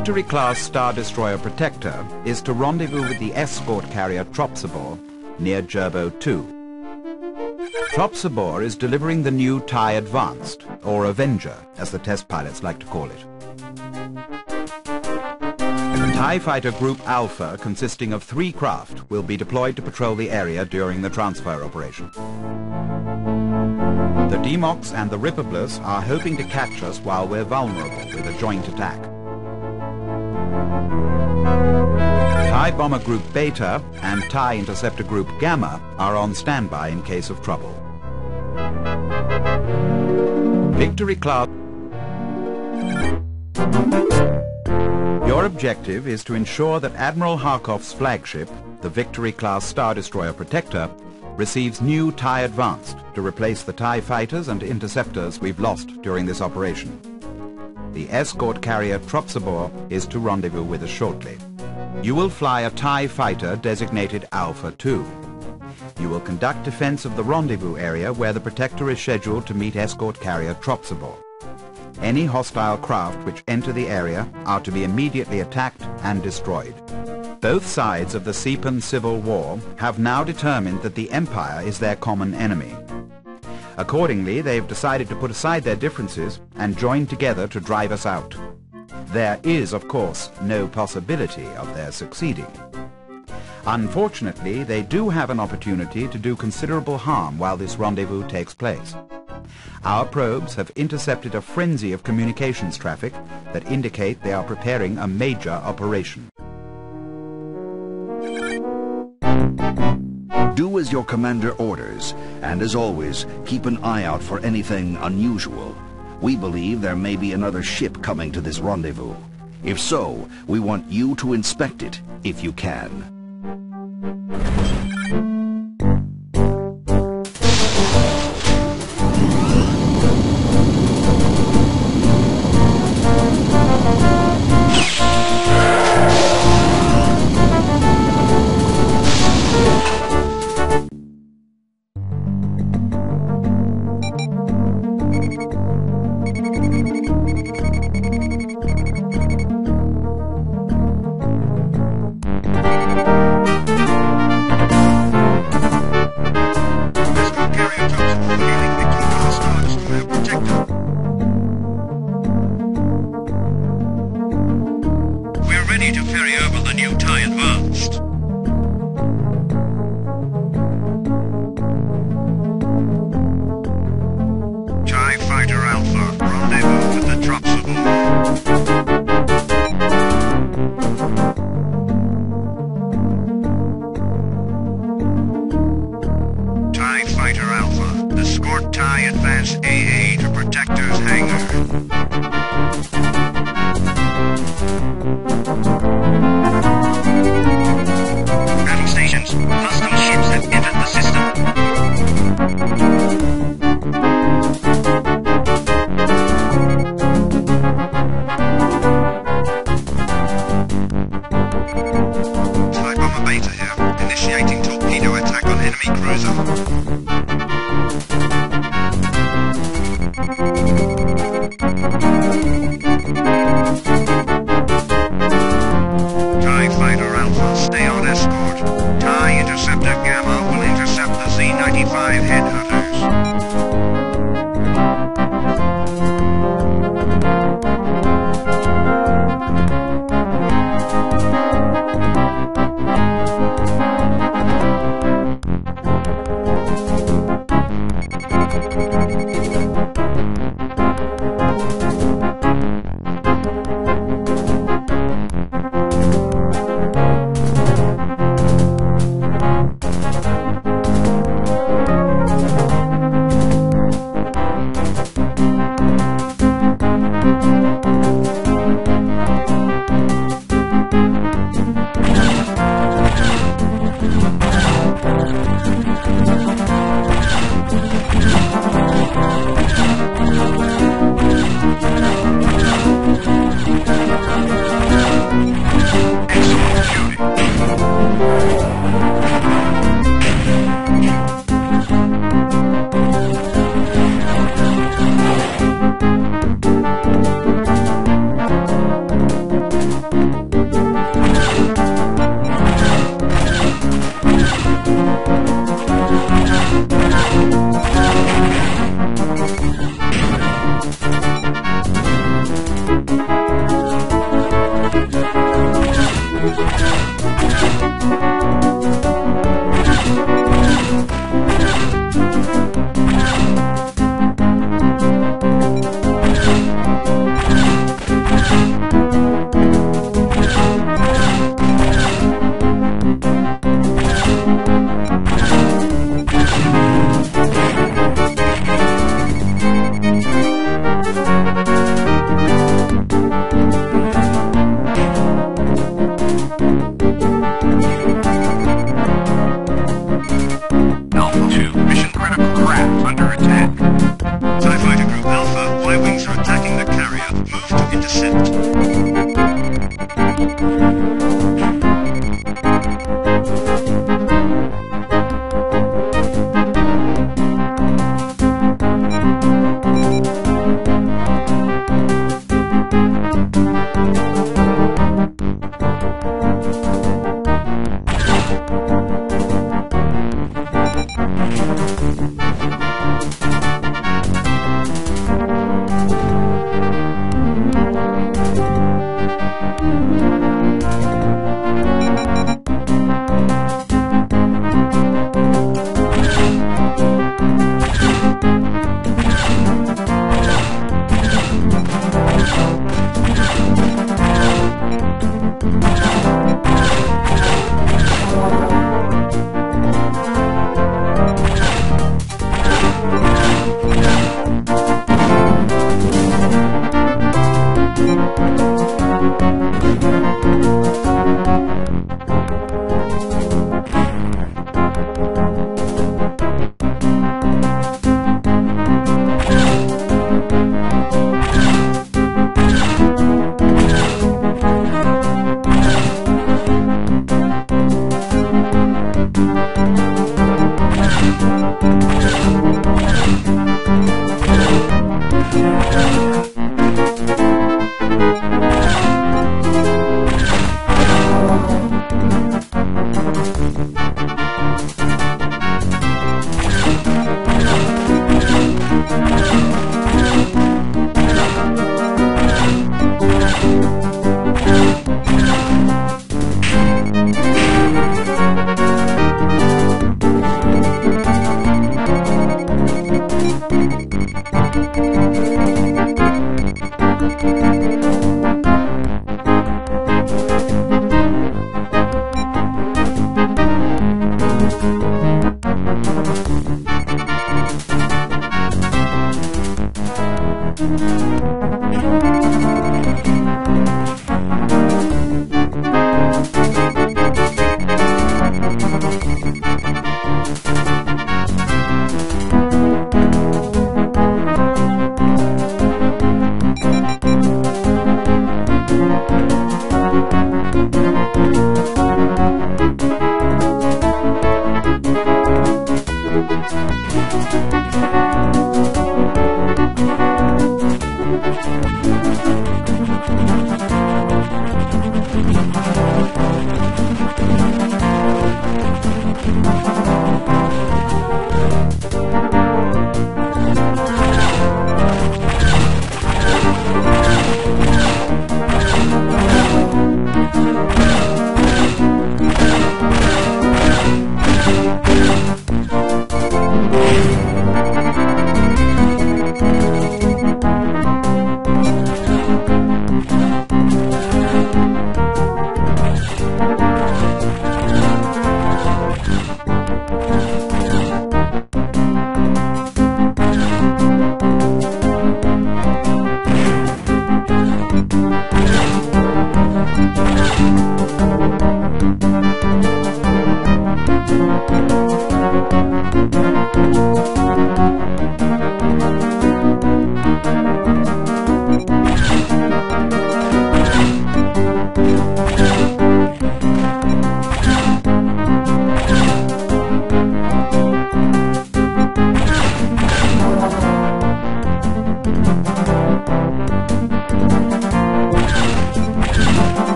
Victory-class Star Destroyer Protector is to rendezvous with the escort carrier Tropsobor near Jerbo 2. Tropsobor is delivering the new TIE Advanced, or Avenger, as the test pilots like to call it. TIE Fighter Group Alpha, consisting of three craft, will be deployed to patrol the area during the transfer operation. The Dimoks and the Ripoblus are hoping to catch us while we're vulnerable with a joint attack. TIE Bomber Group Beta and TIE Interceptor Group Gamma are on standby in case of trouble. Victory Class Your objective is to ensure that Admiral Harkov's flagship, the Victory-class Star Destroyer Protector, receives new TIE Advanced to replace the TIE fighters and interceptors we've lost during this operation. The escort carrier Tropsobor is to rendezvous with us shortly. You will fly a TIE fighter designated Alpha 2. You will conduct defense of the rendezvous area where the Protector is scheduled to meet escort carrier Tropsobor. Any hostile craft which enter the area are to be immediately attacked and destroyed. Both sides of the Sepan civil war have now determined that the Empire is their common enemy. Accordingly, they have decided to put aside their differences and join together to drive us out. There is, of course, no possibility of their succeeding. Unfortunately, they do have an opportunity to do considerable harm while this rendezvous takes place. Our probes have intercepted a frenzy of communications traffic that indicate they are preparing a major operation. Do as your commander orders, and as always, keep an eye out for anything unusual. We believe there may be another ship coming to this rendezvous. If so, we want you to inspect it, if you can. enemy cruiser.